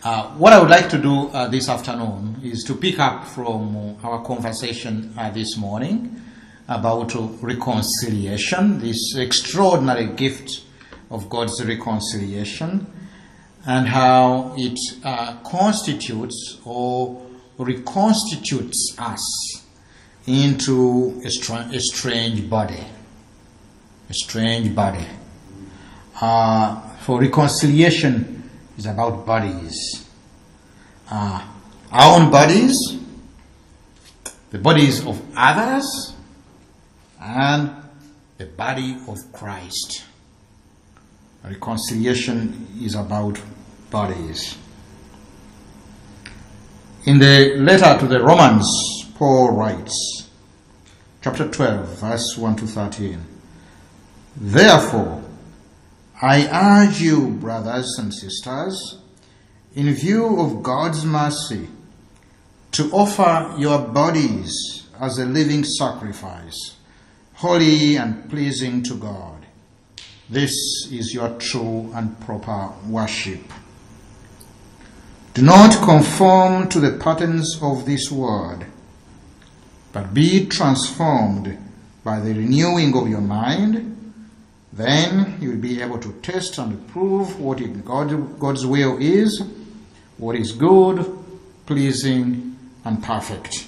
Uh, what I would like to do uh, this afternoon is to pick up from our conversation uh, this morning about reconciliation, this extraordinary gift of God's reconciliation, and how it uh, constitutes or reconstitutes us into a, str- a strange body. A strange body. Uh, for reconciliation is about bodies. Uh, our own bodies, the bodies of others, and the body of Christ. Reconciliation is about bodies. In the letter to the Romans, Paul writes, chapter 12, verse 1 to 13. Therefore, I urge you, brothers and sisters, in view of God's mercy, to offer your bodies as a living sacrifice, holy and pleasing to God. This is your true and proper worship. Do not conform to the patterns of this world, but be transformed by the renewing of your mind. Then you will be able to test and approve what God, God's will is, what is good, pleasing, and perfect.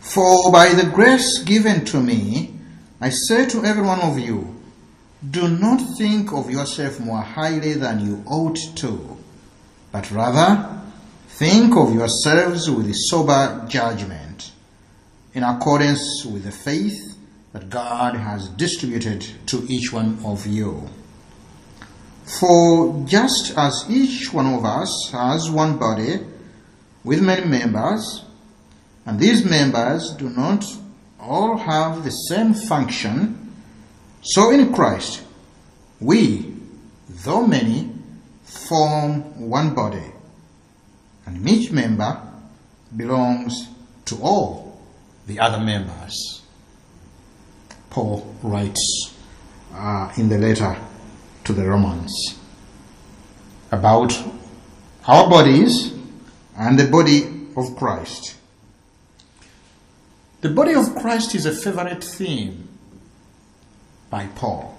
For by the grace given to me, I say to every one of you, do not think of yourself more highly than you ought to, but rather think of yourselves with sober judgment, in accordance with the faith that God has distributed to each one of you. For just as each one of us has one body with many members, and these members do not all have the same function, so in Christ, we, though many, form one body, and each member belongs to all the other members. Paul writes uh, in the letter to the Romans about our bodies and the body of Christ. The body of Christ is a favorite theme by Paul.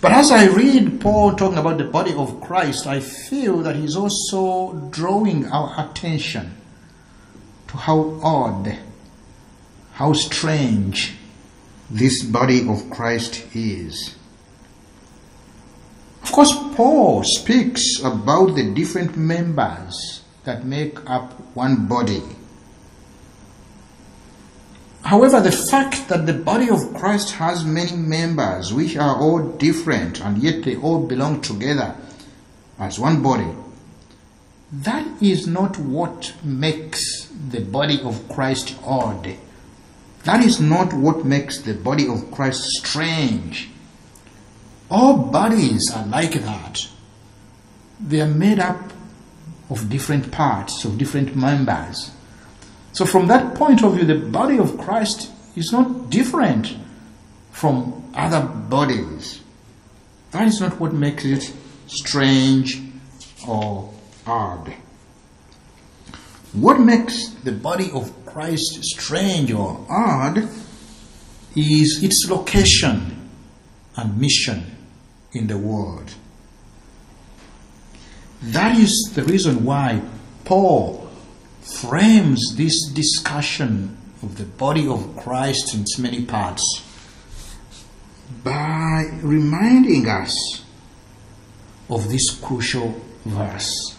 But as I read Paul talking about the body of Christ, I feel that he's also drawing our attention to how odd, how strange this body of Christ is. Of course, Paul speaks about the different members that make up one body. However, the fact that the body of Christ has many members, which are all different, and yet they all belong together as one body, that is not what makes the body of Christ odd. That is not what makes the body of Christ strange. All bodies are like that. They are made up of different parts, of different members. So, from that point of view, the body of Christ is not different from other bodies. That is not what makes it strange or odd. What makes the body of Christ strange or odd is its location and mission in the world. That is the reason why Paul frames this discussion of the body of Christ in its many parts by reminding us of this crucial verse.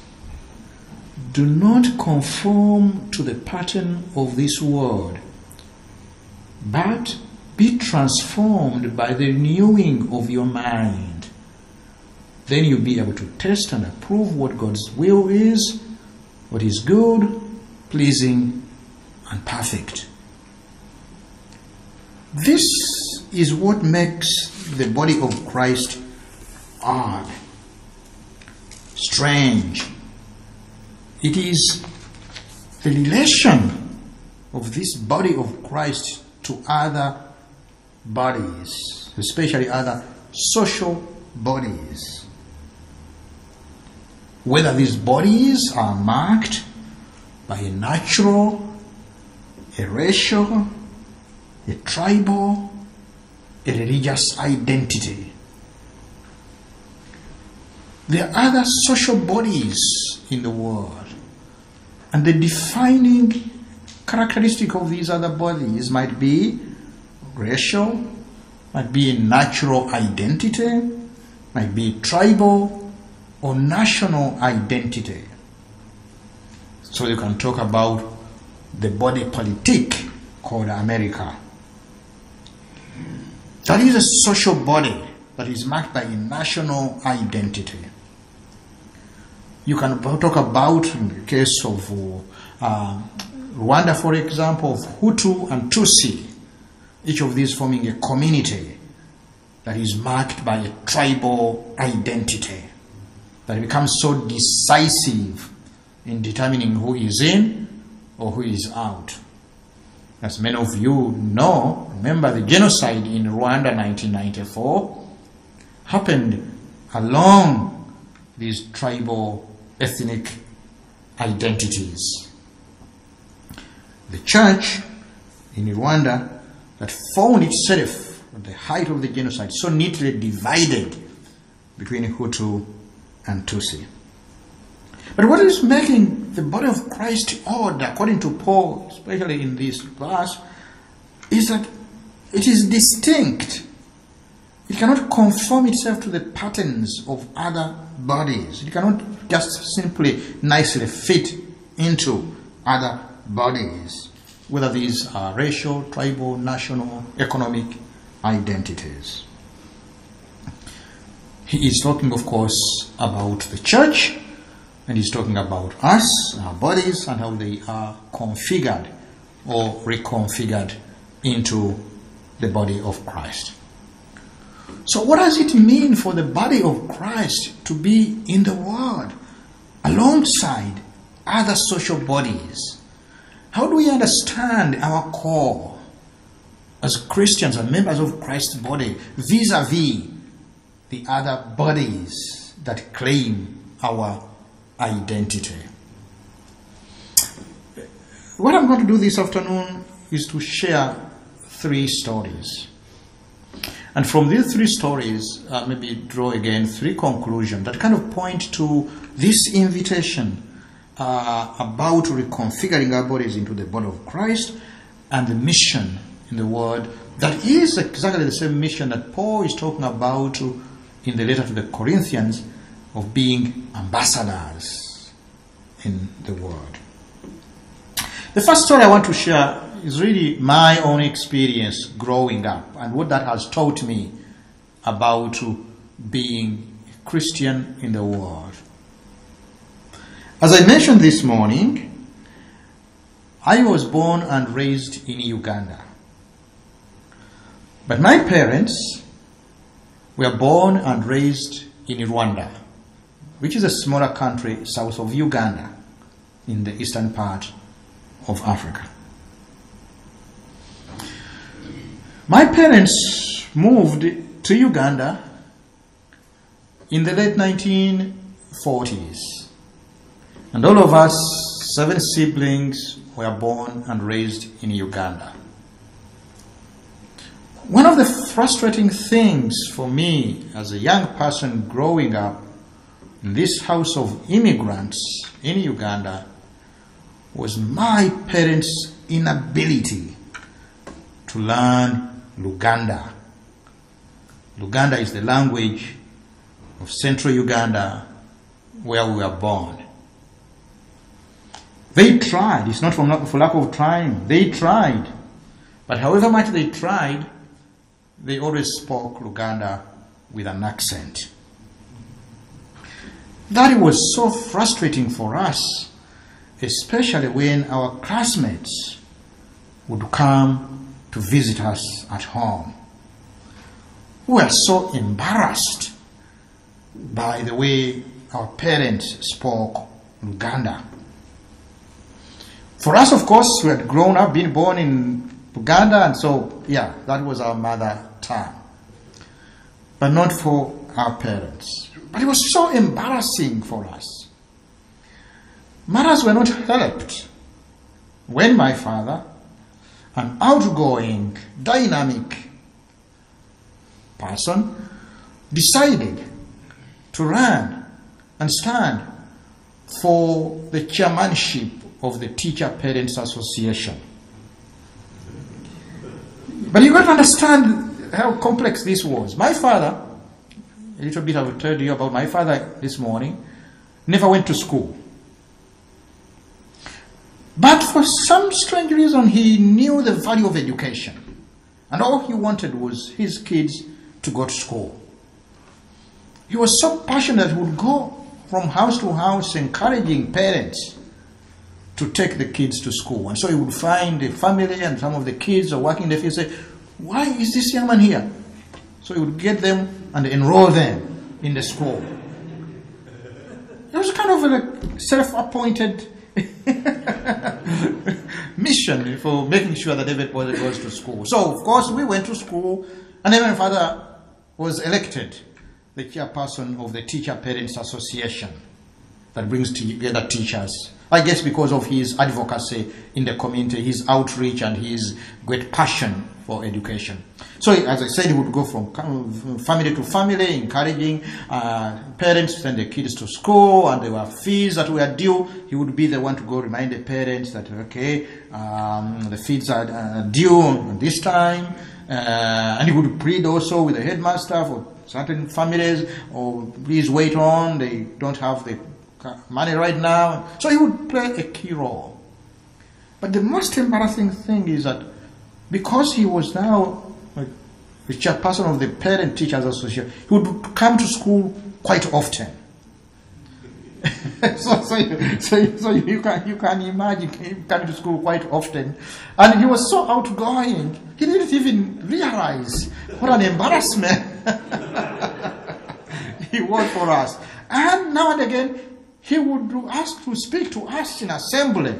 Do not conform to the pattern of this world, but be transformed by the renewing of your mind. Then you'll be able to test and approve what God's will is, what is good, pleasing, and perfect. This is what makes the body of Christ odd, strange. It is the relation of this body of Christ to other bodies, especially other social bodies. whether these bodies are marked by a natural, a racial, a tribal, a religious identity. There are other social bodies in the world, and the defining characteristic of these other bodies might be racial, might be natural identity, might be tribal or national identity. So you can talk about the body politic called America. That is a social body that is marked by a national identity. You can talk about, the case of uh, Rwanda, for example, of Hutu and Tutsi, each of these forming a community that is marked by a tribal identity that becomes so decisive in determining who is in or who is out. As many of you know, remember the genocide in Rwanda 1994 happened along these tribal ethnic identities. The church in Rwanda that found itself at the height of the genocide so neatly divided between Hutu and Tutsi. But what is making the body of Christ odd, according to Paul, especially in this verse, is that it is distinct. It cannot conform itself to the patterns of other bodies. It cannot just simply nicely fit into other bodies, whether these are racial, tribal, national, economic identities. He is talking, of course, about the church and he's talking about us, our bodies, and how they are configured or reconfigured into the body of Christ. So, what does it mean for the body of Christ to be in the world alongside other social bodies? How do we understand our call as Christians and members of Christ's body vis a vis the other bodies that claim our identity. What I'm going to do this afternoon is to share three stories. And from these three stories, uh, maybe draw again three conclusions that kind of point to this invitation uh, about reconfiguring our bodies into the body of Christ and the mission in the world that is exactly the same mission that Paul is talking about in the letter to the Corinthians of being ambassadors in the world. The first story I want to share is really my own experience growing up and what that has taught me about being a Christian in the world. As I mentioned this morning, I was born and raised in Uganda. But my parents were born and raised in Rwanda which is a smaller country south of Uganda in the eastern part of Africa. My parents moved to Uganda in the late 1940s, and all of us, seven siblings, were born and raised in Uganda. One of the frustrating things for me as a young person growing up in this house of immigrants in Uganda was my parents' inability to learn Luganda. Luganda is the language of central Uganda where we were born. They tried, it's not for lack of trying, they tried. But however much they tried, they always spoke Luganda with an accent. That was so frustrating for us, especially when our classmates would come to visit us at home. We were so embarrassed by the way our parents spoke Luganda. For us, of course, we had grown up, been born in Uganda, and so, yeah, that was our mother tongue. But not for our parents. But it was so embarrassing for us. matters were not helped when my father, an outgoing, dynamic person, decided to run and stand for the chairmanship of the Teacher Parents Association. But you got to understand how complex this was. My father, a little bit I will tell you about my father this morning, never went to school. But for some strange reason, he knew the value of education. And all he wanted was his kids to go to school. He was so passionate, he would go from house to house encouraging parents to take the kids to school. And so he would find the family and some of the kids are working there. He say, Why is this young man here? So he would get them and enroll them in the school. It was kind of a self appointed mission for making sure that everybody goes to school. So, of course, we went to school, and then my father was elected the chairperson of the Teacher Parents Association that brings together teachers. I guess because of his advocacy in the community, his outreach, and his great passion for education. So, as I said, he would go from family to family, encouraging uh, parents to send their kids to school, and there were fees that were due. He would be the one to go remind the parents that, okay, um, the fees are uh, due this time. Uh, and he would plead also with the headmaster for certain families, or please wait on, they don't have the money right now. So he would play a key role. But the most embarrassing thing is that because he was now the chairperson of the Parent Teachers Association, he would come to school quite often. so, so, you, so, so, you, can, you can imagine him coming to school quite often. And he was so outgoing, he didn't even realize what an embarrassment he was for us. And now and again, he would ask to speak to us in assembly.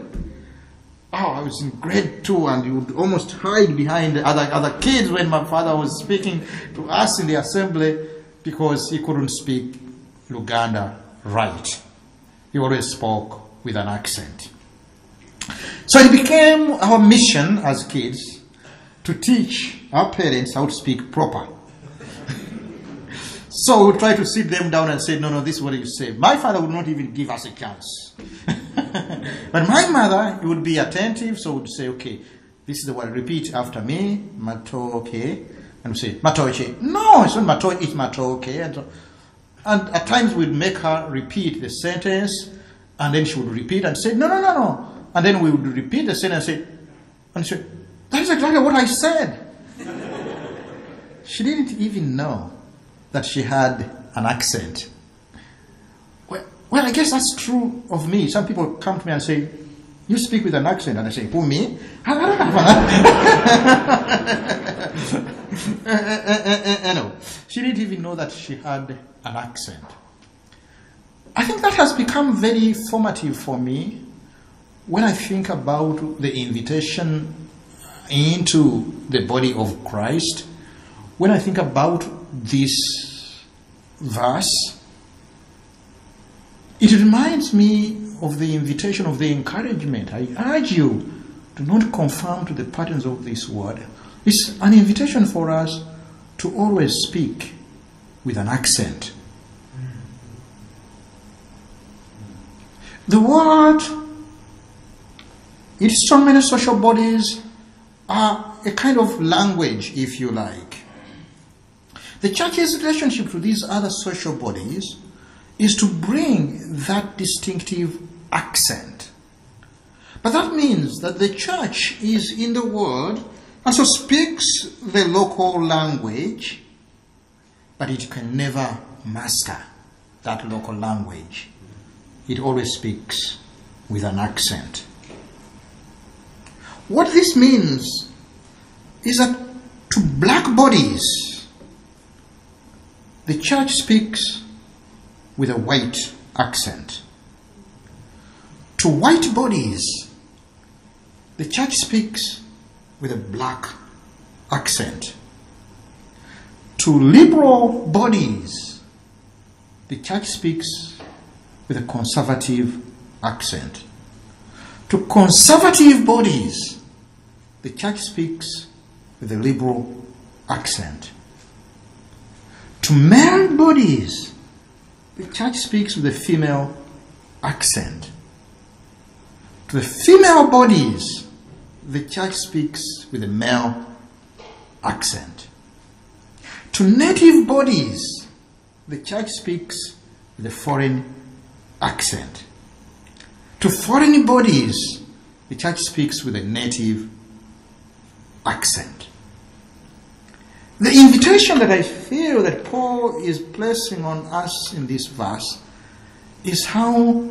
Oh, I was in grade two, and he would almost hide behind other, other kids when my father was speaking to us in the assembly because he couldn't speak Luganda right. He always spoke with an accent. So it became our mission as kids to teach our parents how to speak proper. so we try to sit them down and say, No, no, this is what you say. My father would not even give us a chance. but my mother would be attentive, so would say, Okay, this is the word, repeat after me, matoke. And we say, matoche. No, it's not matoche, it's matoke. And so, and at times we'd make her repeat the sentence, and then she would repeat and say, No, no, no, no. And then we would repeat the sentence and say, and she That is exactly what I said. she didn't even know that she had an accent. Well, I guess that's true of me. Some people come to me and say, You speak with an accent. And I say, Who, me? I don't have no. She didn't even know that she had an accent. I think that has become very formative for me when I think about the invitation into the body of Christ. When I think about this verse, it reminds me of the invitation of the encouragement. I urge you to not conform to the patterns of this world. It's an invitation for us to always speak with an accent. The world, its so many social bodies are a kind of language, if you like. The church's relationship to these other social bodies is to bring that distinctive accent. But that means that the church is in the world and so speaks the local language, but it can never master that local language. It always speaks with an accent. What this means is that to black bodies, the church speaks with a white accent. To white bodies, the church speaks with a black accent. To liberal bodies, the church speaks with a conservative accent. To conservative bodies, the church speaks with a liberal accent. To male bodies, the church speaks with a female accent. To the female bodies, the church speaks with a male accent. To native bodies, the church speaks with a foreign accent. To foreign bodies, the church speaks with a native accent. The invitation that I feel that Paul is placing on us in this verse is how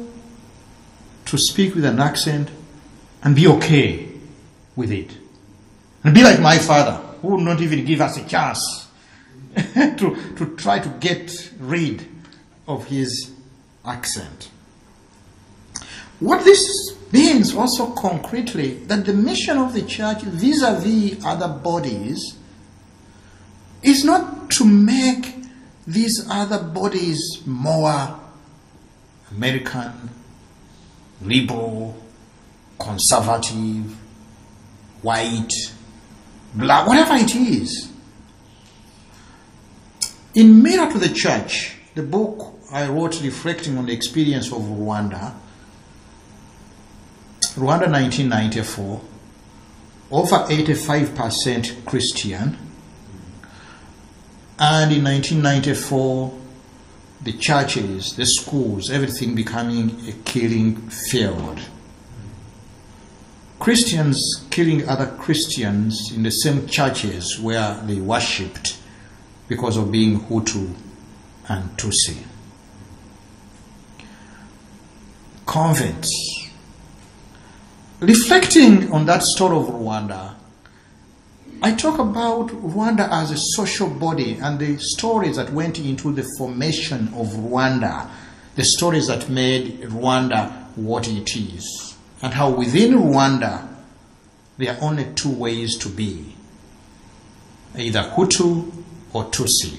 to speak with an accent and be okay with it. And be like my father, who would not even give us a chance to, to try to get rid of his accent. What this means also concretely that the mission of the church vis a vis other bodies is not to make these other bodies more American, liberal, conservative, white, black, whatever it is. In Mirror to the Church, the book I wrote reflecting on the experience of Rwanda, Rwanda 1994, over 85% Christian, and in 1994, the churches, the schools, everything becoming a killing field. Christians killing other Christians in the same churches where they worshipped because of being Hutu and Tutsi. Convents. Reflecting on that story of Rwanda, I talk about Rwanda as a social body and the stories that went into the formation of Rwanda, the stories that made Rwanda what it is, and how within Rwanda there are only two ways to be either Hutu or Tutsi,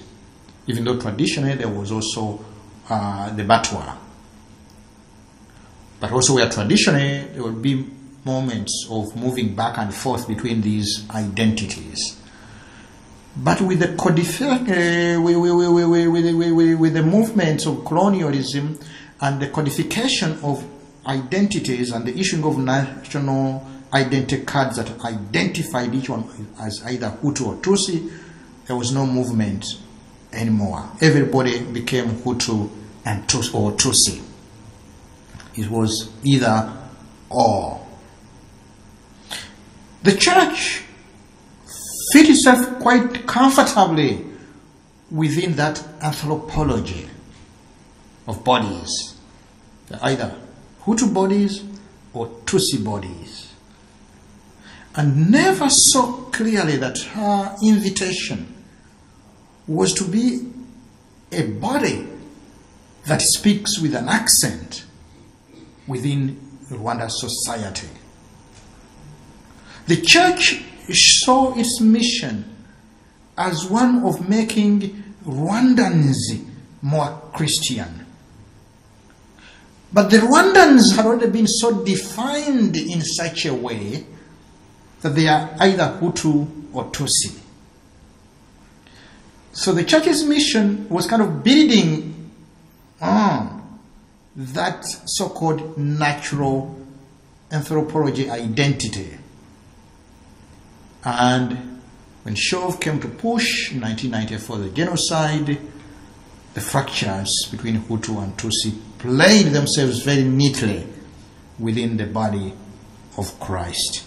even though traditionally there was also uh, the Batwa. But also, where traditionally there would be moments of moving back and forth between these identities. But with the codification, uh, with, the movements of colonialism and the codification of identities and the issuing of national identity cards that identified each one as either Hutu or Tutsi, there was no movement anymore. Everybody became Hutu and or Tutsi. It was either or. The church fit itself quite comfortably within that anthropology of bodies, either Hutu bodies or Tutsi bodies, and never saw clearly that her invitation was to be a body that speaks with an accent within Rwanda society. The church saw its mission as one of making Rwandans more Christian. But the Rwandans had already been so defined in such a way that they are either Hutu or Tutsi. So the church's mission was kind of building on that so called natural anthropology identity. And when Shove came to push in 1994 the genocide, the fractures between Hutu and Tutsi played themselves very neatly within the body of Christ.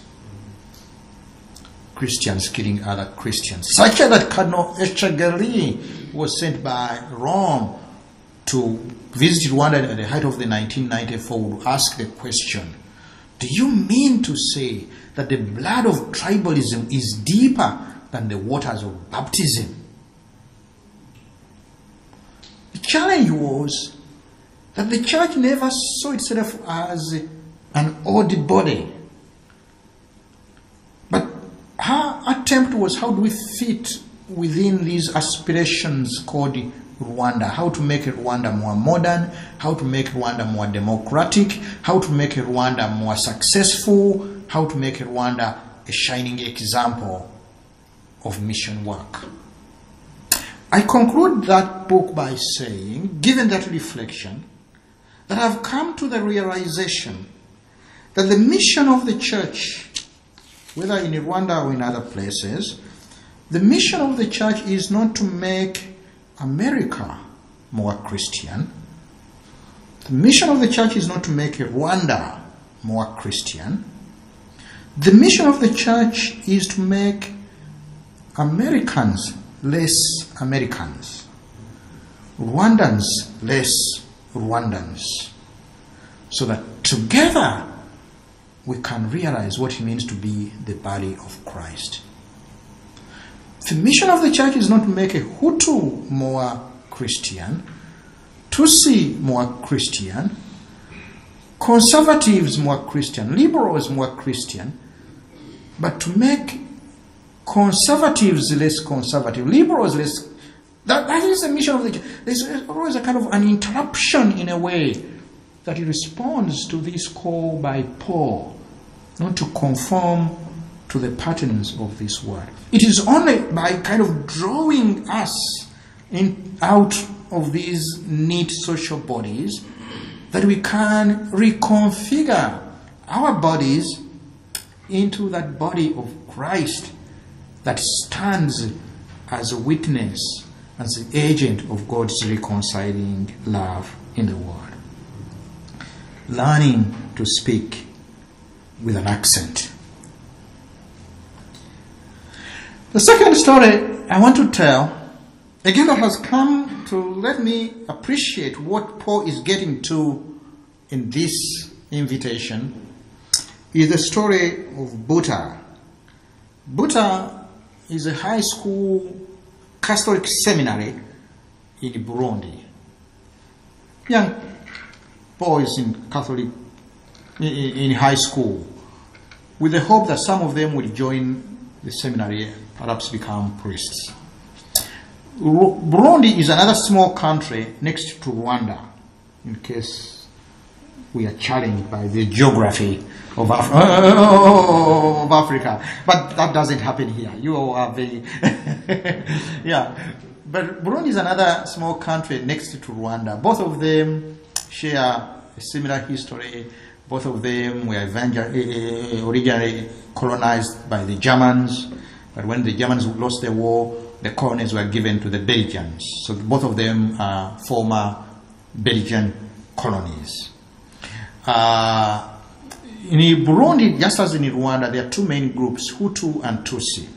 Christians killing other Christians. Such that Cardinal Etchegaray was sent by Rome to visit Rwanda at the height of the 1994 would ask the question, do you mean to say that the blood of tribalism is deeper than the waters of baptism? The challenge was that the church never saw itself as an odd body. But her attempt was how do we fit within these aspirations called Rwanda, how to make Rwanda more modern, how to make Rwanda more democratic, how to make Rwanda more successful, how to make Rwanda a shining example of mission work. I conclude that book by saying, given that reflection, that I've come to the realization that the mission of the church, whether in Rwanda or in other places, the mission of the church is not to make America more Christian. The mission of the church is not to make Rwanda more Christian. The mission of the church is to make Americans less Americans, Rwandans less Rwandans, so that together we can realize what it means to be the body of Christ. The mission of the church is not to make a Hutu more Christian, Tutsi more Christian, conservatives more Christian, liberals more Christian, but to make conservatives less conservative, liberals less. That, that is the mission of the church. There's always a kind of an interruption in a way that it responds to this call by Paul not to conform to the patterns of this world. It is only by kind of drawing us in, out of these neat social bodies that we can reconfigure our bodies into that body of Christ that stands as a witness, as the agent of God's reconciling love in the world. Learning to speak with an accent. The second story I want to tell, again, has come to let me appreciate what Paul is getting to in this invitation, is the story of Buta. Buta is a high school Catholic seminary in Burundi. Young boys in Catholic in, high school, with the hope that some of them will join the seminary, and perhaps become priests. Burundi is another small country next to Rwanda, in case we are challenged by the geography of, Af- of Africa. But that doesn't happen here. You are very, yeah. But Burundi is another small country next to Rwanda. Both of them share a similar history. Both of them were evangel- eh, eh, originally colonized by the Germans, but when the Germans lost the war, the colonies were given to the Belgians. So both of them are former Belgian colonies. Uh, in Burundi, just as in Rwanda, there are two main groups, Hutu and Tutsi.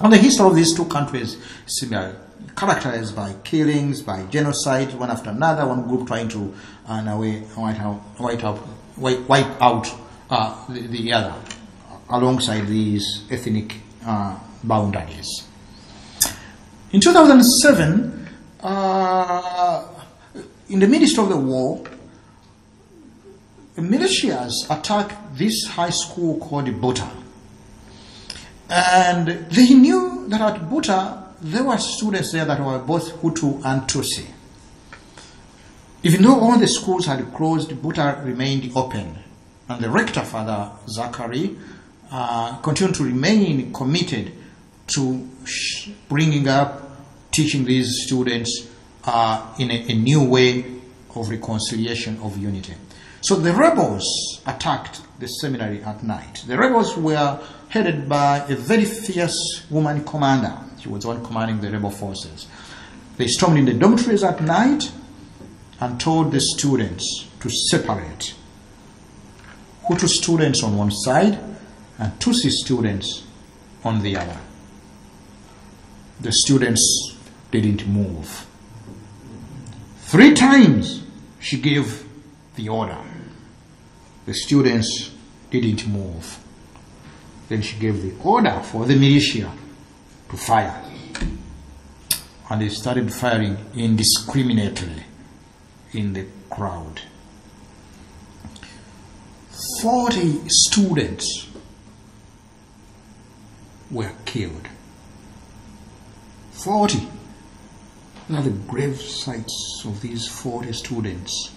And the history of these two countries is similar, characterized by killings, by genocide, one after another, one group trying to uh, way, wipe out, wipe out, wipe out uh, the, the, other, alongside these ethnic uh, boundaries. In 2007, uh, in the midst of the war, militias attacked this high school called Buta. And they knew that at Buta, there were students there that were both Hutu and Tutsi. Even though all the schools had closed, Buta remained open. And the rector, Father Zachary, uh, continued to remain committed to bringing up, teaching these students uh, in a, a new way of reconciliation, of unity. So the rebels attacked the seminary at night. The rebels were headed by a very fierce woman commander. She was the one commanding the rebel forces. They stormed in the dormitories at night and told the students to separate. Hutu students on one side and Tutsi students on the other. The students didn't move. Three times she gave the order. The students didn't move. Then she gave the order for the militia to fire. And they started firing indiscriminately in the crowd. 40 students were killed. 40. are the grave sites of these 40 students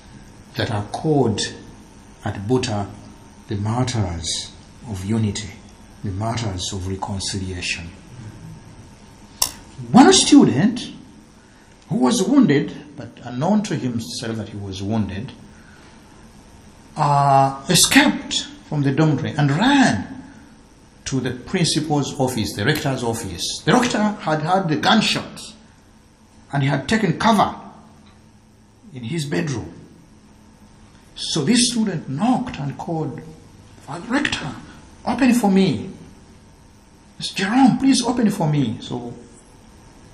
that are called at Buta the martyrs of unity, the martyrs of reconciliation. One student who was wounded, but unknown to himself that he was wounded, uh, escaped from the dormitory and ran to the principal's office, the rector's office. The rector had heard the gunshots and he had taken cover in his bedroom. So this student knocked and called, Father Rector, open for me. Mr. Jerome, please open for me. So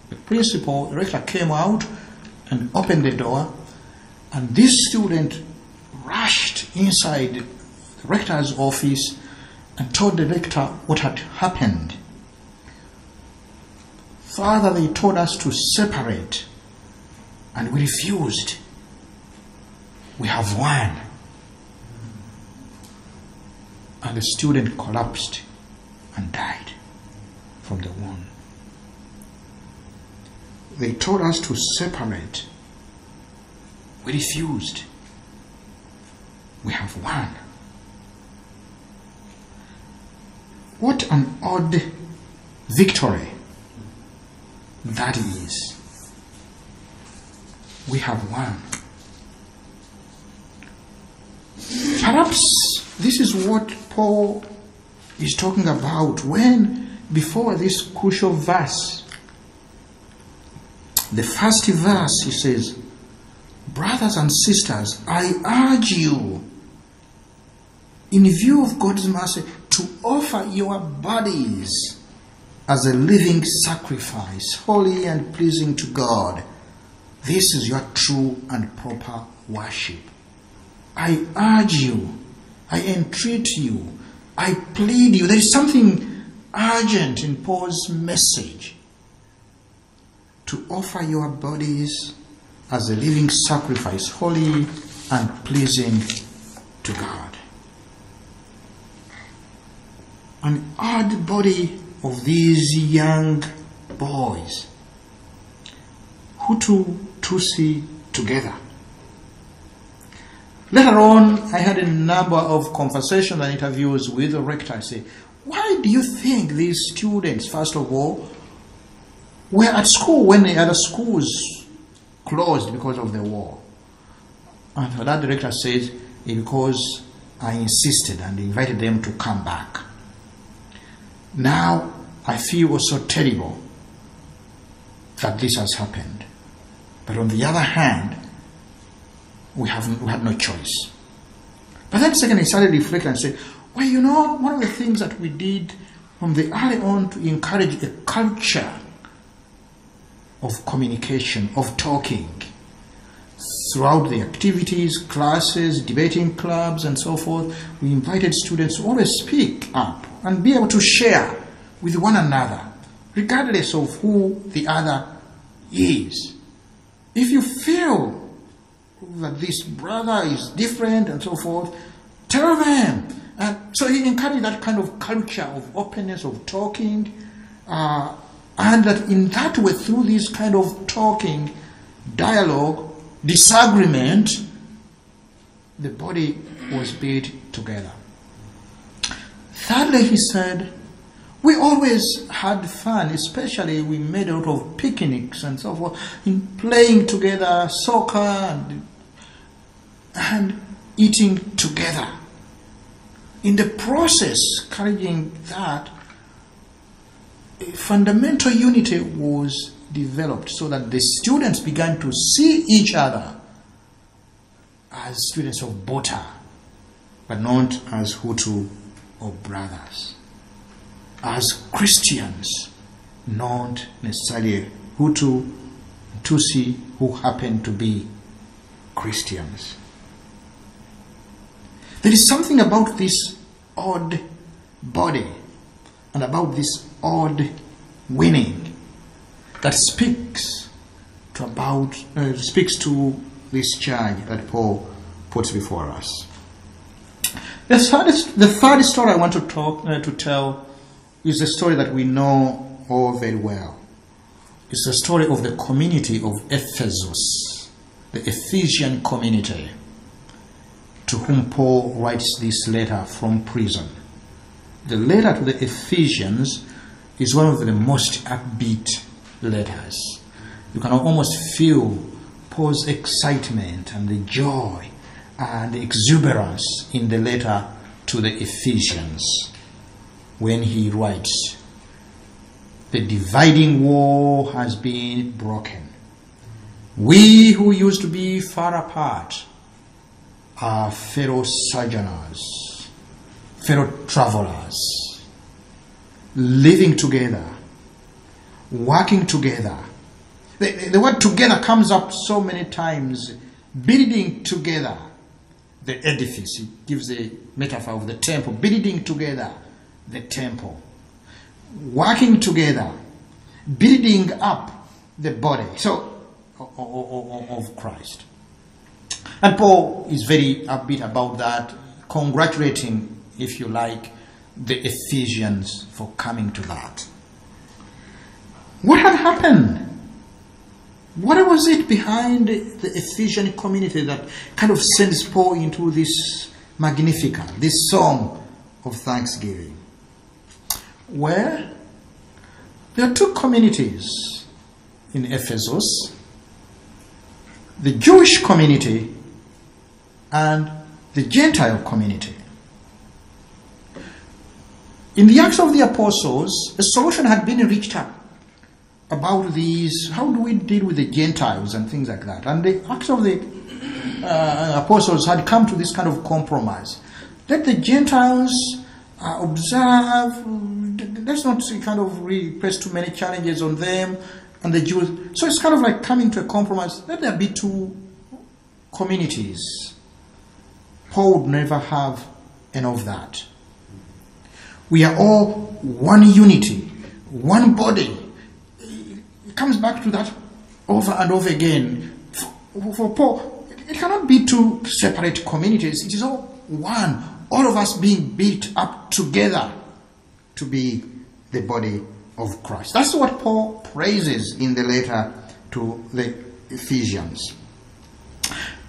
the principal, the rector came out and opened the door, and this student rushed inside the rector's office and told the rector what had happened. Father, they told us to separate, and we refused. We have won. And the student collapsed and died from the wound. They told us to separate. We refused. We have won. What an odd victory that is. We have won. Perhaps this is what Paul is talking about when, before this crucial verse, the first verse, he says, Brothers and sisters, I urge you, in view of God's mercy, to offer your bodies as a living sacrifice, holy and pleasing to God. This is your true and proper worship. I urge you, I entreat you, I plead you. There is something urgent in Paul's message to offer your bodies as a living sacrifice, holy and pleasing to God. An odd body of these young boys, Hutu Tutsi together. Later on, I had a number of conversations and interviews with the rector. I say, why do you think these students, first of all, were at school when the other schools closed because of the war? And that director says, eh, because I insisted and invited them to come back. Now I feel it was so terrible that this has happened. But on the other hand, we, have, we had no choice. But then second, I started reflecting and said, well, you know, one of the things that we did from the early on to encourage a culture of communication, of talking, throughout the activities, classes, debating clubs, and so forth, we invited students to always speak up and be able to share with one another, regardless of who the other is. If you feel that this brother is different and so forth, tell them. And so he encouraged that kind of culture of openness, of talking, uh, and that in that way, through this kind of talking, dialogue, disagreement, the body was built together. Thirdly, he said, we always had fun, especially we made lot of picnics and so forth, in playing together, soccer and, and eating together. In the process, carrying that, a fundamental unity was developed so that the students began to see each other as students of Buta, but not as Hutu or brothers. As Christians, not necessarily Hutu, Tutsi, who happen to be Christians. There is something about this odd body and about this odd winning that speaks to about uh, speaks to this charge that Paul puts before us. The third, the third story I want to talk uh, to tell is a story that we know all very well. It's the story of the community of Ephesus, the Ephesian community, to whom Paul writes this letter from prison. The letter to the Ephesians is one of the most upbeat letters. You can almost feel Paul's excitement and the joy and the exuberance in the letter to the Ephesians when he writes, The dividing wall has been broken. We who used to be far apart are fellow sojourners, fellow travelers, living together, working together. The, the word together comes up so many times, building together the edifice. It gives the metaphor of the temple, building together the temple, working together, building up the body. So, of Christ. And Paul is very upbeat about that, congratulating, if you like, the Ephesians for coming to that. What had happened? What was it behind the Ephesian community that kind of sends Paul into this Magnificat, this song of thanksgiving? Where there are two communities in Ephesus the Jewish community and the Gentile community. In the Acts of the Apostles, a solution had been reached up about these how do we deal with the Gentiles and things like that. And the Acts of the uh, Apostles had come to this kind of compromise. Let the Gentiles uh, observe, let's not kind of press too many challenges on them and the Jews. So it's kind of like coming to a compromise. Let there be two communities. Paul would never have enough of that. We are all one unity, one body. It comes back to that over and over again. For, for Paul, it cannot be two separate communities. It is all one. All of us being built up together to be the body of Christ. That's what Paul praises in the letter to the Ephesians.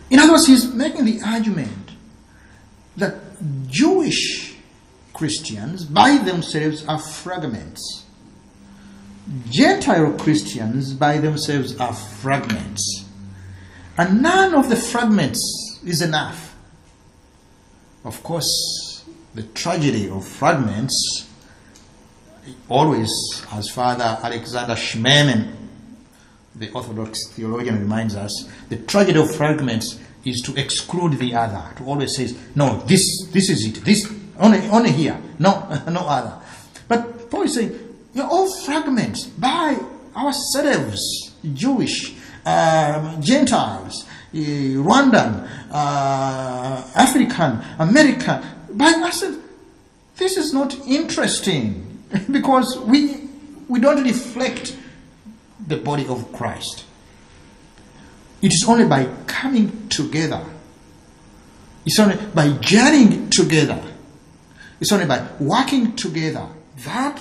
In other words, he's making the argument that Jewish Christians by themselves are fragments. Gentile Christians by themselves are fragments. And none of the fragments is enough. Of course, the tragedy of fragments always, as Father Alexander Schmemann, the Orthodox theologian, reminds us, the tragedy of fragments is to exclude the other, to always say, no, this, this is it, this, only, only here, no, no other. But Paul is saying, you're all fragments by ourselves, Jewish, um, Gentiles, uh, Rwandan, uh, African, American, by ourselves. This is not interesting. because we, we don't reflect the body of Christ. It is only by coming together, it's only by journeying together, it's only by working together that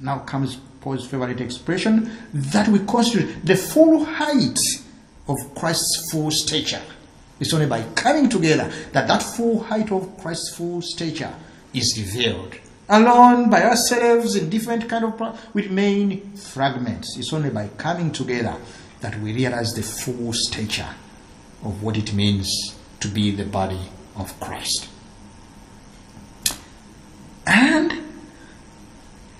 now comes Paul's favorite expression that we constitute the full height of Christ's full stature. It's only by coming together that that full height of Christ's full stature is revealed alone by ourselves in different kind of we remain fragments. It's only by coming together that we realize the full stature of what it means to be the body of christ. And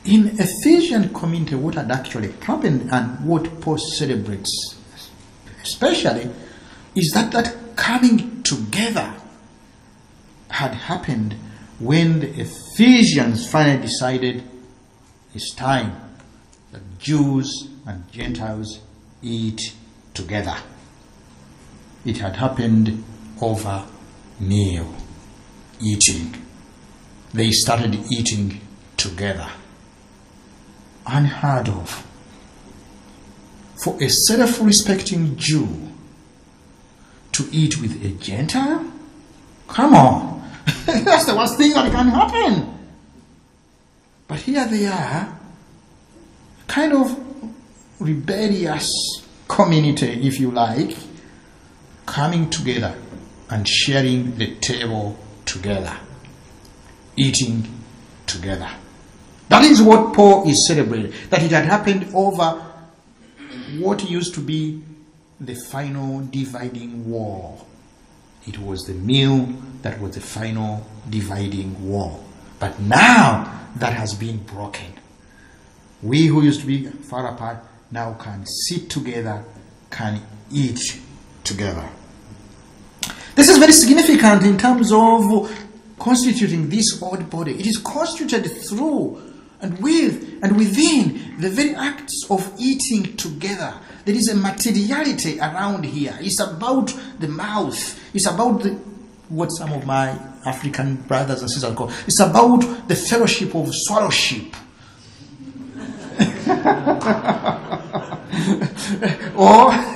in ephesian community what had actually happened and what paul celebrates especially is that that coming together had happened when the Ephesians finally decided it's time that Jews and Gentiles eat together. It had happened over meal, eating. They started eating together. Unheard of. For a self respecting Jew to eat with a Gentile? Come on. That's the worst thing that can happen. But here they are, kind of rebellious community, if you like, coming together and sharing the table together, eating together. That is what Paul is celebrating. That it had happened over what used to be the final dividing wall. It was the meal that was the final dividing wall. But now that has been broken. We who used to be far apart now can sit together, can eat together. This is very significant in terms of constituting this odd body. It is constituted through and with and within the very acts of eating together. There is a materiality around here. It's about the mouth. It's about the, what some of my African brothers and sisters call. It's about the fellowship of swallowship. or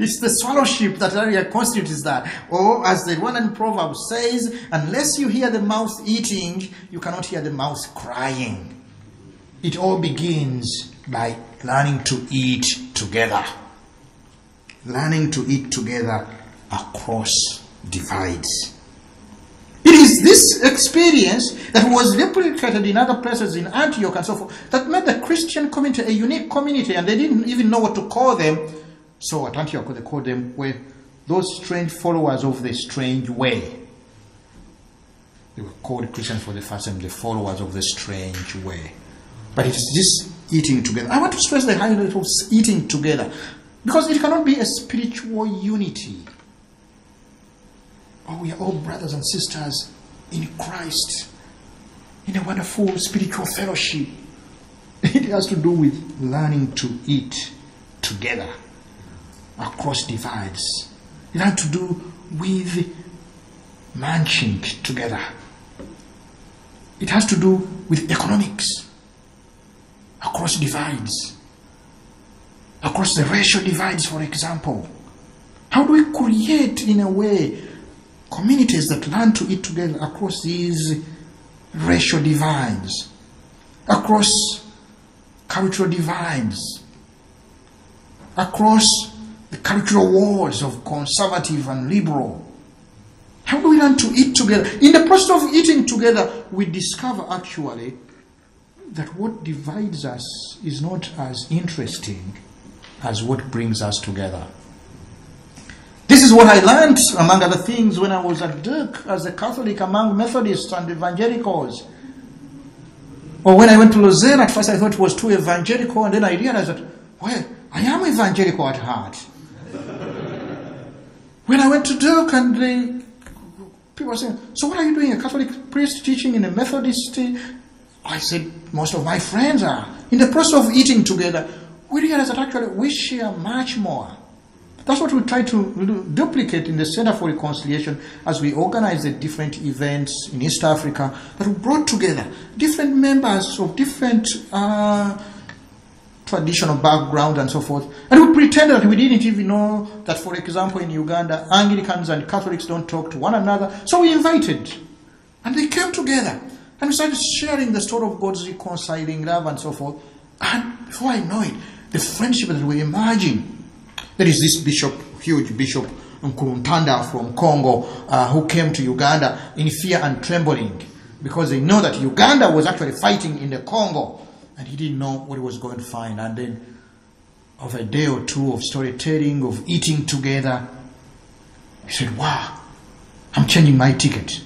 it's the swallowship that area constitutes that. Or as the one in Proverbs says, unless you hear the mouth eating, you cannot hear the mouth crying. It all begins by learning to eat together. Learning to eat together across divides. It is this experience that was replicated in other places in Antioch and so forth that made the Christian community a unique community, and they didn't even know what to call them. So Antioch, they called them were those strange followers of the strange way. They were called Christians for the first time, the followers of the strange way. But it is this eating together. I want to stress the highlight of eating together because it cannot be a spiritual unity. Oh, we are all brothers and sisters in Christ, in a wonderful spiritual fellowship. It has to do with learning to eat together across divides. It has to do with munching together. It has to do with economics across divides, across the racial divides, for example. How do we create, in a way, communities that learn to eat together across these racial divides, across cultural divides, across the cultural wars of conservative and liberal. How do we learn to eat together? In the process of eating together, we discover actually that what divides us is not as interesting as what brings us together. This is what I learned, among other things, when I was at Duke as a Catholic among Methodists and Evangelicals. Or when I went to Lausanne, at first I thought it was too evangelical, and then I realized that, well, I am evangelical at heart. When I went to Duke and the people were saying, So what are you doing? A Catholic priest teaching in a Methodist? I said, Most of my friends are. In the process of eating together, we realize that actually we share much more. That's what we try to duplicate in the Center for Reconciliation as we organize the different events in East Africa that we brought together different members of different uh, traditional background and so forth. And we pretended that we didn't even know that, for example, in Uganda, Anglicans and Catholics don't talk to one another. So we invited. And they came together. And we started sharing the story of God's reconciling love and so forth. And before I know it, the friendship that we imagine there is this bishop, huge bishop, Nkuruntanda from Congo, uh, who came to Uganda in fear and trembling because they know that Uganda was actually fighting in the Congo and he didn't know what he was going to find. And then, of a day or two of storytelling, of eating together, he said, Wow, I'm changing my ticket.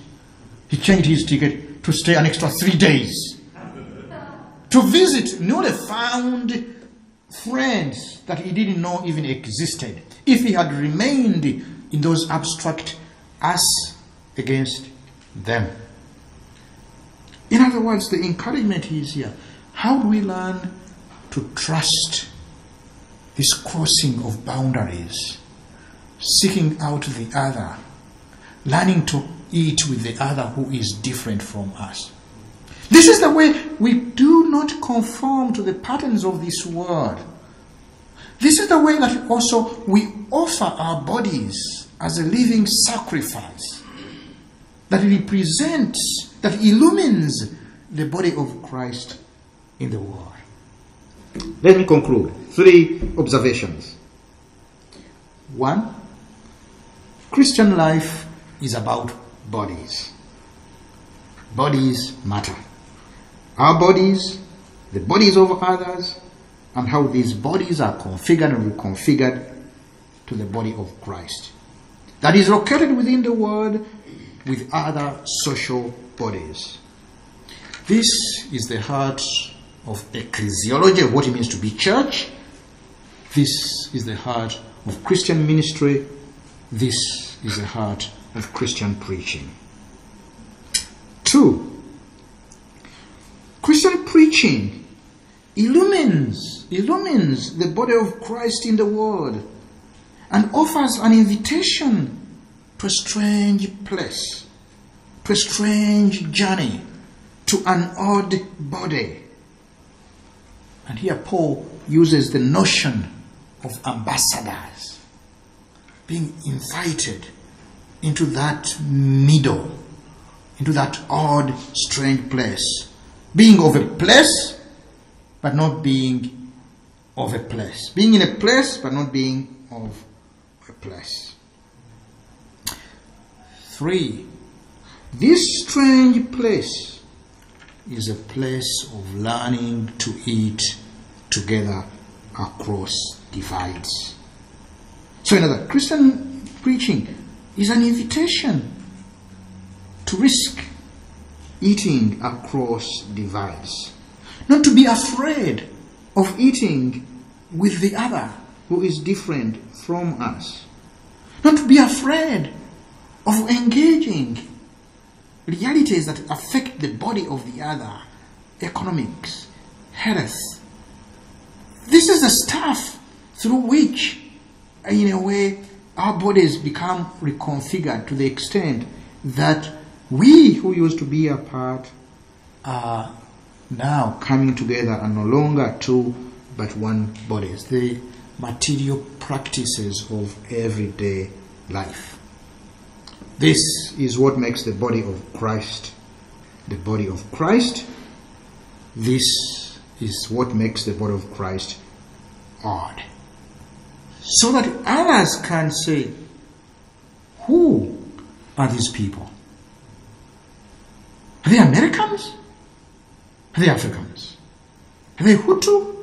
He changed his ticket to stay an extra three days to visit newly found friends that he didn't know even existed. If he had remained in those abstract us against them. In other words, the encouragement is here. How do we learn to trust this crossing of boundaries, seeking out the other, learning to eat with the other who is different from us? This is the way we do not conform to the patterns of this world. This is the way that also we offer our bodies as a living sacrifice that represents, that illumines the body of Christ in the world. Let me conclude. Three observations. One, Christian life is about bodies. Bodies matter. Our bodies, the bodies of others, and how these bodies are configured and reconfigured to the body of Christ. That is located within the world with other social bodies. This is the heart of ecclesiology, of what it means to be church. This is the heart of Christian ministry. This is the heart of Christian preaching. Two, Christian preaching illumines, illumines the body of Christ in the world and offers an invitation to a strange place, to a strange journey, to an odd body. And here Paul uses the notion of ambassadors being invited into that middle, into that odd, strange place. Being of a place, but not being of a place. Being in a place, but not being of a place. Three, this strange place is a place of learning to eat together across divides. So, in other Christian preaching is an invitation to risk eating across divides, not to be afraid of eating with the other who is different from us, not to be afraid of engaging realities that affect the body of the other, economics, health. This is the stuff through which, in a way, our bodies become reconfigured to the extent that we who used to be apart are now coming together and no longer two but one bodies. The material practices of everyday life. This is what makes the body of Christ the body of Christ. This is what makes the body of Christ odd. So that others can say, Who are these people? Are they Americans? Are they Africans? Are they Hutu?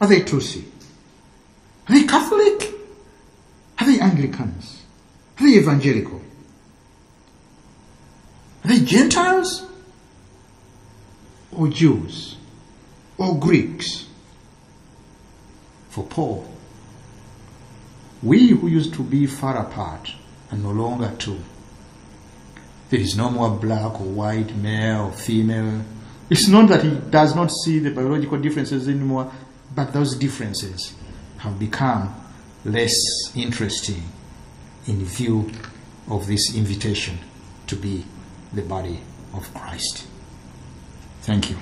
Are they Tutsi? Are they Catholic? Are they Anglicans? Are they evangelical? Are they Gentiles? Or Jews? Or Greeks? For Paul, we who used to be far apart are no longer two. There is no more black or white, male or female. It's not that he does not see the biological differences anymore, but those differences have become less interesting in view of this invitation to be the body of Christ. Thank you.